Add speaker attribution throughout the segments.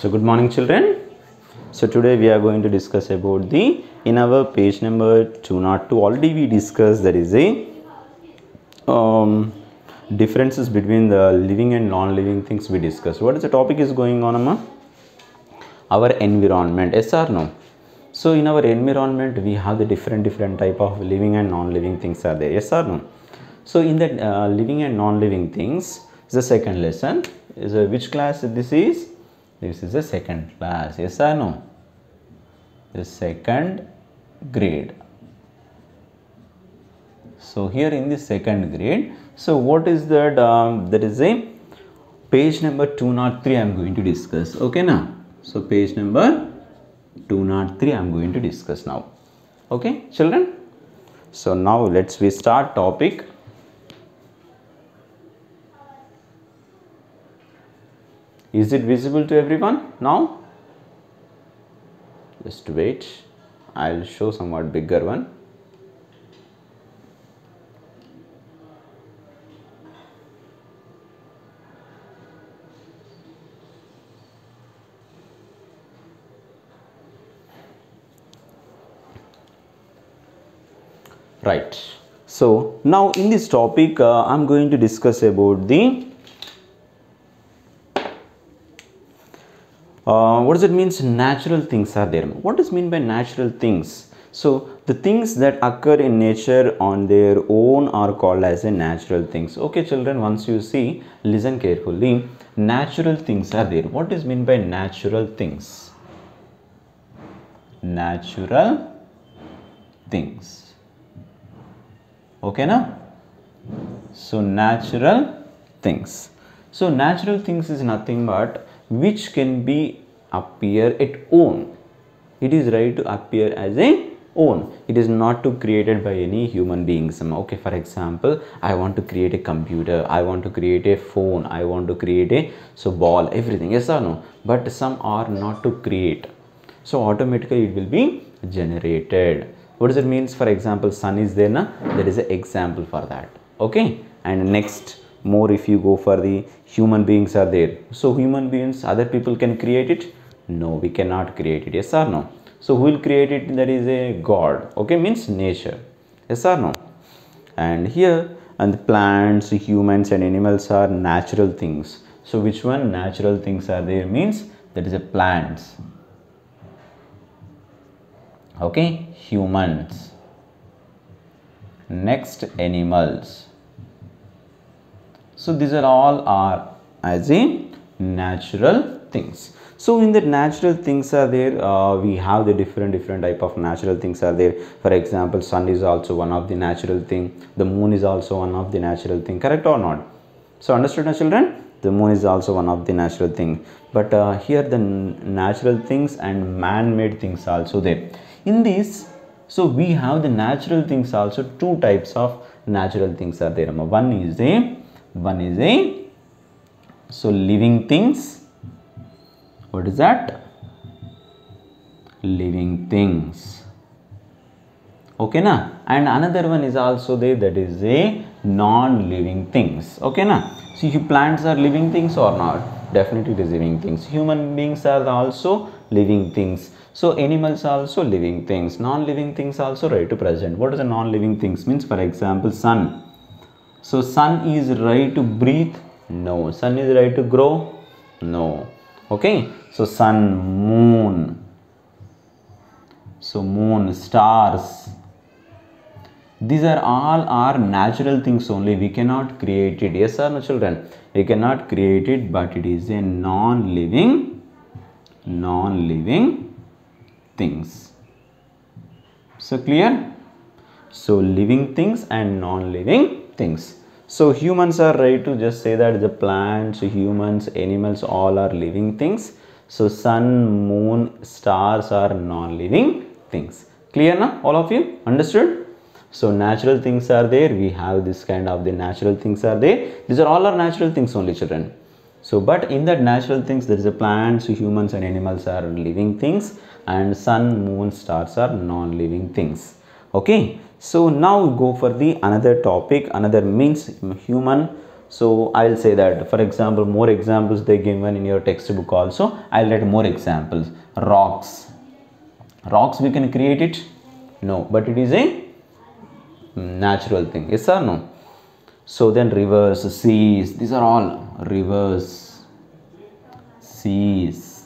Speaker 1: So good morning children. So today we are going to discuss about the in our page number 202 already we discussed there is a um, differences between the living and non-living things we discussed. What is the topic is going on Amma? Our environment yes or no? So in our environment we have the different different type of living and non-living things are there yes or no? So in that uh, living and non-living things is the second lesson is a, which class this is? This is the second class yes or no? The second grade. So here in the second grade, so what is that? Um, that is a page number 203 I am going to discuss. Okay now. So page number 203 I am going to discuss now. Okay children. So now let's we start topic. Is it visible to everyone now? Just wait. I'll show somewhat bigger one. right so now in this topic uh, i'm going to discuss about the uh, what does it means natural things are there. What does mean by natural things? So the things that occur in nature on their own are called as a natural things. Okay children once you see listen carefully. Natural things are there. What is mean by natural things? Natural things. Okay now so natural things. So natural things is nothing but which can be appear at own. It is right to appear as a own. It is not to created by any human beings. Um, okay for example i want to create a computer i want to create a phone i want to create a so ball everything yes or no? But some are not to create. So automatically it will be generated. What does it means? For example sun is there na? There is an example for that. Okay? And next more if you go for the human beings are there. So human beings other people can create it? No we cannot create it. Yes or no? So who will create it? That is a god. Okay means nature. Yes or no? And here and plants humans and animals are natural things. So which one? Natural things are there. Means that is a plants. Okay humans. Next animals so these are all are as a natural things. So in the natural things are there uh, we have the different different type of natural things are there. For example sun is also one of the natural thing. The moon is also one of the natural thing. Correct or not? So understood now children? The moon is also one of the natural thing. But uh, here the natural things and man-made things also there. In this so we have the natural things also. Two types of natural things are there. One is a one is a. So living things what is that? Living things. Okay na? And another one is also there that is a non-living things. Okay na? See plants are living things or not definitely it is living things. Human beings are also living things. So animals are also living things. Non-living things also right to present. What is a non-living things? Means for example sun so sun is right to breathe? No. Sun is right to grow? No. Okay. So sun moon. So moon stars. These are all are natural things only. We cannot create it. Yes or no children. We cannot create it but it is a non-living non-living things. So clear? So living things and non-living things so humans are right to just say that the plants humans animals all are living things. So sun moon stars are non-living things. Clear now all of you? Understood? So natural things are there. We have this kind of the natural things are there. These are all our natural things only children. So but in that natural things there is a plants humans and animals are living things. And sun moon stars are non-living things okay so now go for the another topic another means human. So i'll say that for example more examples they given in your textbook also. I'll write more examples. Rocks. Rocks we can create it? No but it is a natural thing. Yes or no? So then rivers seas these are all rivers seas.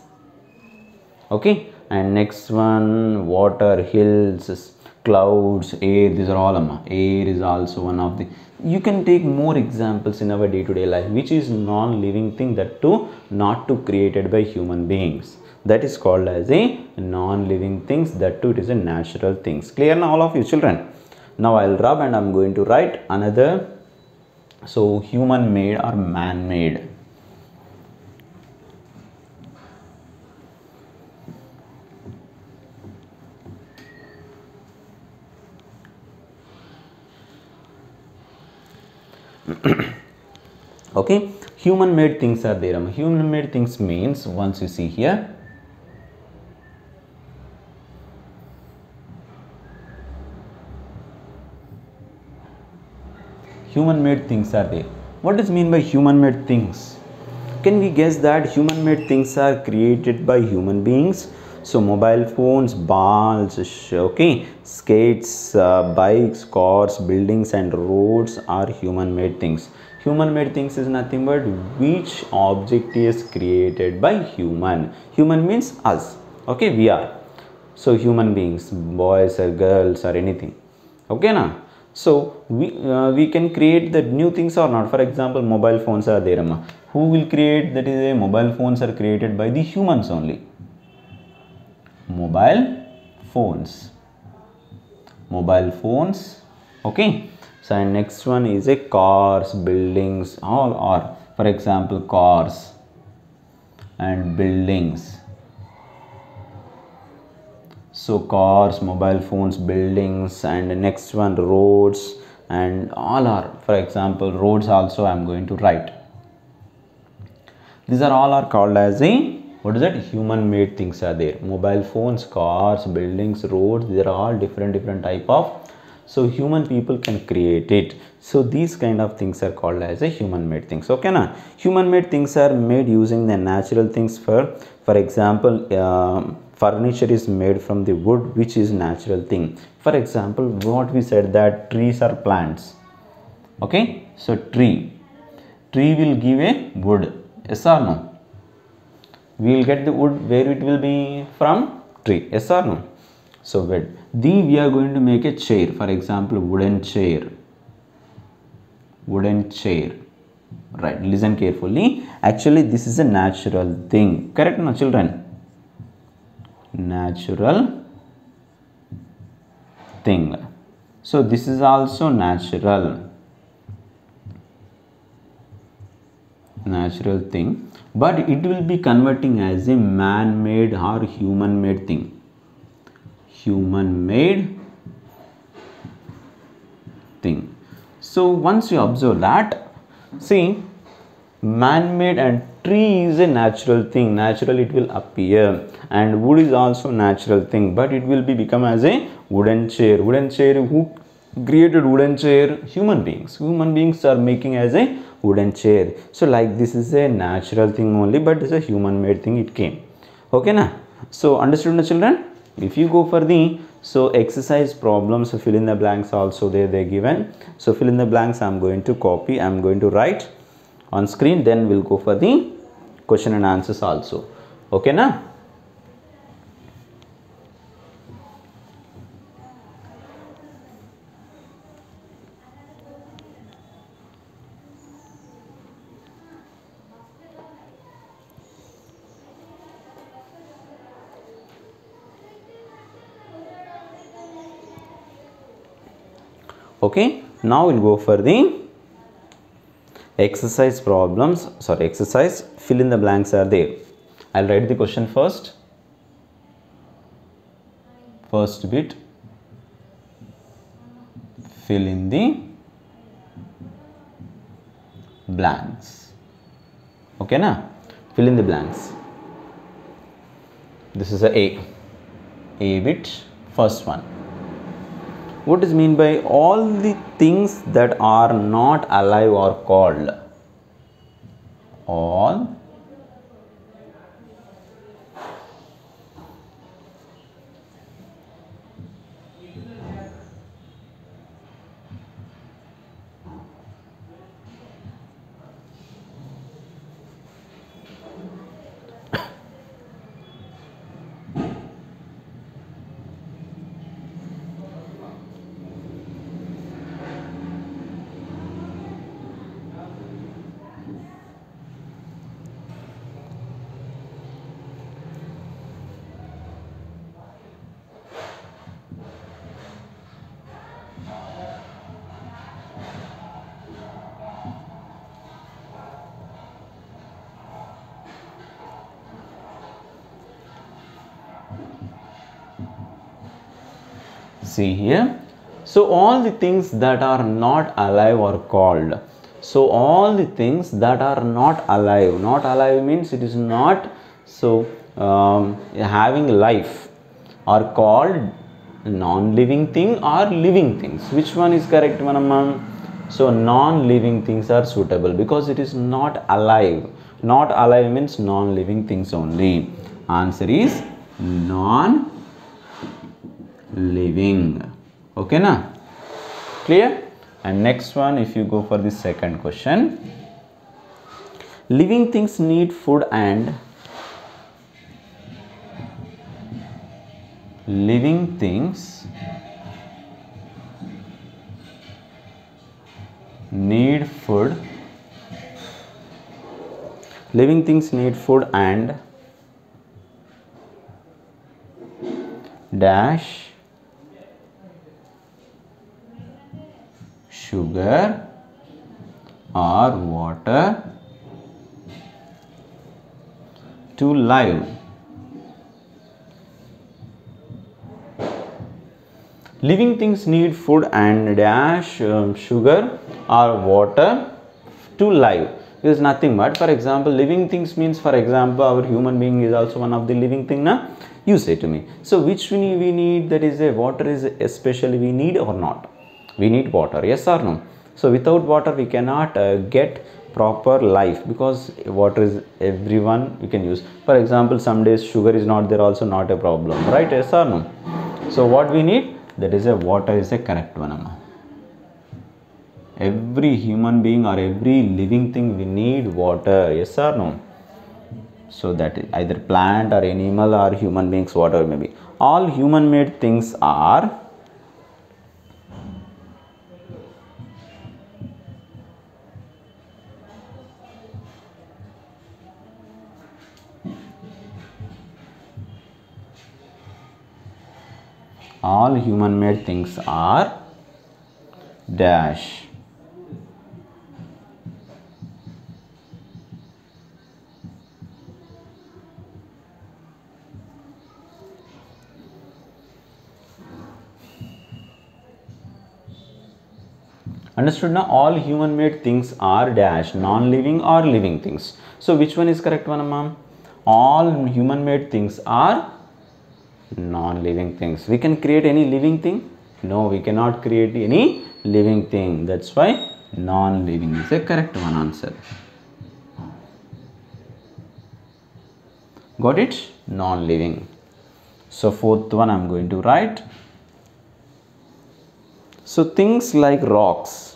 Speaker 1: Okay and next one water hills clouds air these are all air is also one of the you can take more examples in our day-to-day life which is non-living thing that too not to created by human beings. That is called as a non-living things that too it is a natural things. Clear now all of you children? Now i'll rub and i'm going to write another so human made or man made okay human made things are there. Um, human made things means once you see here human made things are there. What does mean by human made things? Can we guess that human made things are created by human beings so mobile phones balls okay. Skates uh, bikes cars buildings and roads are human made things. Human made things is nothing but which object is created by human. Human means us. Okay we are. So human beings boys or girls or anything. Okay now so we uh, we can create the new things or not. For example mobile phones are there who will create that is a mobile phones are created by the humans only mobile phones. Mobile phones. Okay. So next one is a cars buildings all are. For example cars and buildings. So cars mobile phones buildings and next one roads and all are. For example roads also i'm going to write. These are all are called as a what is that? Human made things are there. Mobile phones cars buildings roads they are all different different type of so human people can create it. So these kind of things are called as a human made things okay now human made things are made using the natural things for for example uh, furniture is made from the wood which is natural thing. For example what we said that trees are plants okay? So tree. Tree will give a wood yes or no we will get the wood where it will be from? Tree. Yes or no? So wait the we are going to make a chair. For example wooden chair. Wooden chair. Right. Listen carefully. Actually this is a natural thing. Correct no children? Natural thing. So this is also natural. Natural thing but it will be converting as a man-made or human-made thing. Human-made thing. So once you observe that see man-made and tree is a natural thing. Natural it will appear. And wood is also natural thing. But it will be become as a wooden chair. Wooden chair who created wooden chair? Human beings. Human beings are making as a wooden chair. So like this is a natural thing only but it's a human made thing it came. Okay na? So understood na children? If you go for the so exercise problems so fill in the blanks also there they given. So fill in the blanks i'm going to copy i'm going to write on screen then we'll go for the question and answers also. Okay na okay now we'll go for the exercise problems. Sorry exercise. Fill in the blanks are there. I'll write the question first. First bit. Fill in the blanks. Okay na? Fill in the blanks. This is a a. A bit. First one what is mean by all the things that are not alive are called? All see here. So all the things that are not alive are called. So all the things that are not alive not alive means it is not so um, having life are called non-living thing or living things. Which one is correct manamma so non-living things are suitable because it is not alive. Not alive means non-living things only. Answer is non living. Okay na? Clear? And next one if you go for the second question. Living things need food and living things need food. Living things need food and dash sugar or water to live living things need food and dash um, sugar or water to live is nothing but for example living things means for example our human being is also one of the living thing na? You say to me. So which we need, we need that is a water is especially we need or not we need water. Yes or no? So without water we cannot uh, get proper life because water is everyone we can use. For example some days sugar is not there also not a problem. Right? Yes or no? So what we need? That is a water is a correct one every human being or every living thing we need water. Yes or no? So that either plant or animal or human beings whatever may be. All human made things are all human made things are dash. Understood now? All human made things are dash. Non-living or living things. So which one is correct one ma'am? All human made things are non-living things. We can create any living thing? No we cannot create any living thing. That's why non-living is a correct one answer. Got it? Non-living. So fourth one i'm going to write. So things like rocks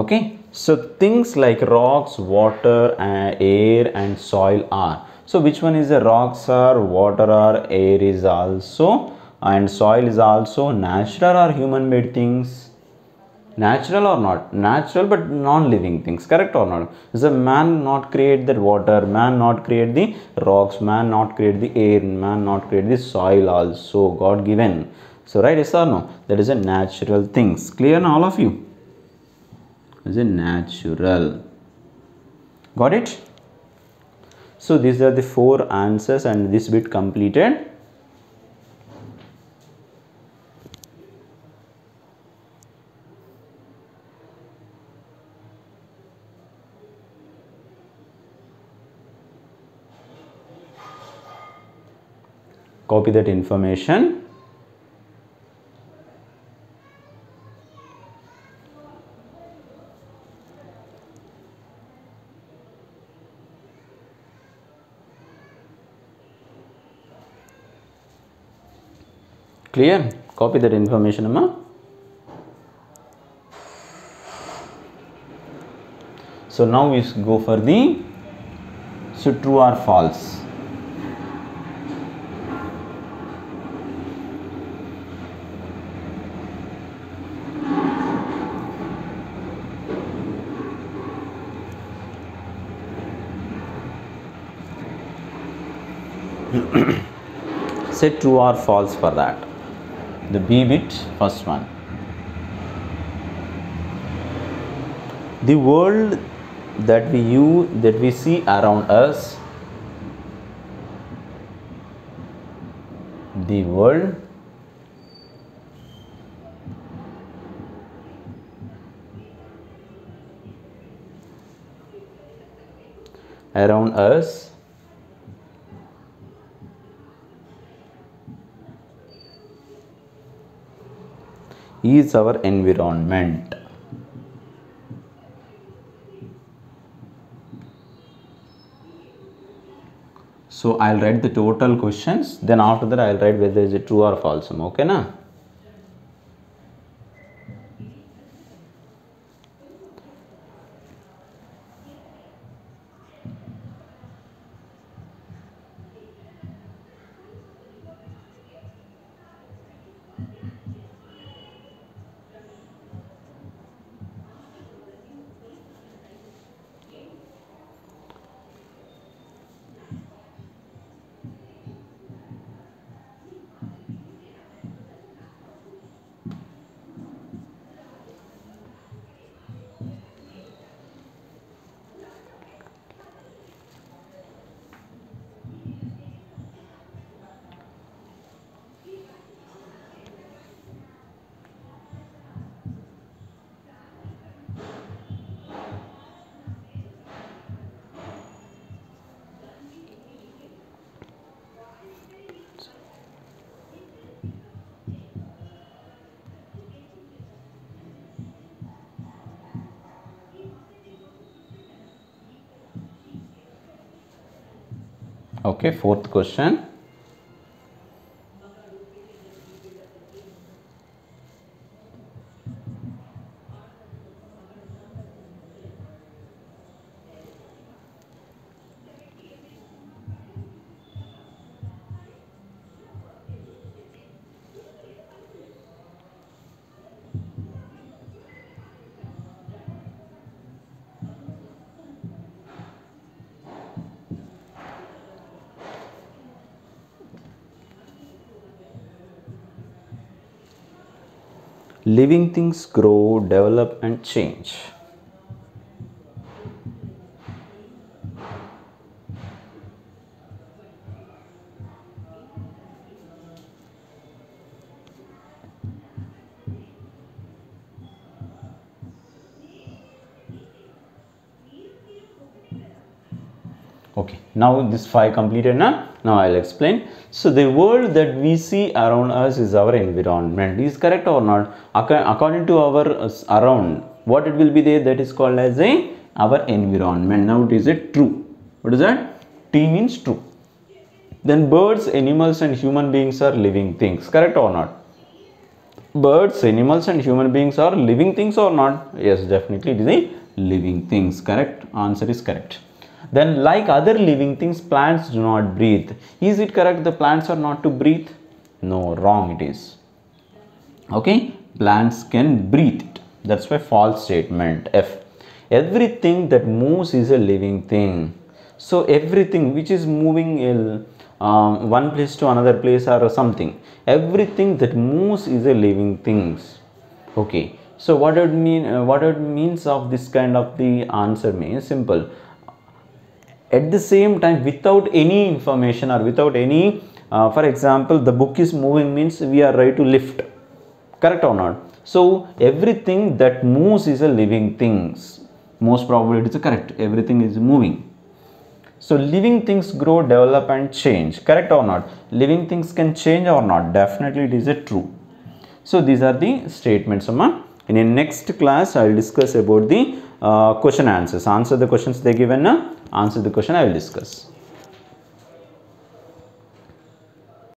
Speaker 1: okay? So things like rocks water uh, air and soil are. So which one is the rocks are water or air is also and soil is also natural or human made things? Natural or not? Natural but non-living things correct or not? Is a man not create that water? Man not create the rocks man not create the air man not create the soil also god given so right yes or no? That is a natural things. Clear now all of you is a natural? Got it? So these are the four answers and this bit completed. Copy that information clear? Copy that information amma. So now we go for the so true or false. Say true or false for that the b bit first one. The world that we use that we see around us the world around us is our environment. So i'll write the total questions. Then after that i'll write whether is it true or false. Okay na okay fourth question living things grow develop and change. Okay now this five completed now now i'll explain. So the world that we see around us is our environment. Is correct or not? According to our around what it will be there that is called as a our environment. Now it is a true. What is that? T means true. Then birds animals and human beings are living things. Correct or not? Birds animals and human beings are living things or not? Yes definitely it is a living things. Correct? Answer is correct then like other living things plants do not breathe. Is it correct the plants are not to breathe? No wrong it is. Okay? Plants can breathe that's why false statement f. Everything that moves is a living thing. So everything which is moving in um, one place to another place or something everything that moves is a living things. Okay? So what it mean uh, what it means of this kind of the answer means simple at the same time without any information or without any uh, for example the book is moving means we are ready to lift. Correct or not? So everything that moves is a living things. Most probably it is correct. Everything is moving. So living things grow develop and change. Correct or not? Living things can change or not? Definitely it is a true. So these are the statements amma. In a next class i will discuss about the question answers. Answer the questions they given uh, answer the question i will discuss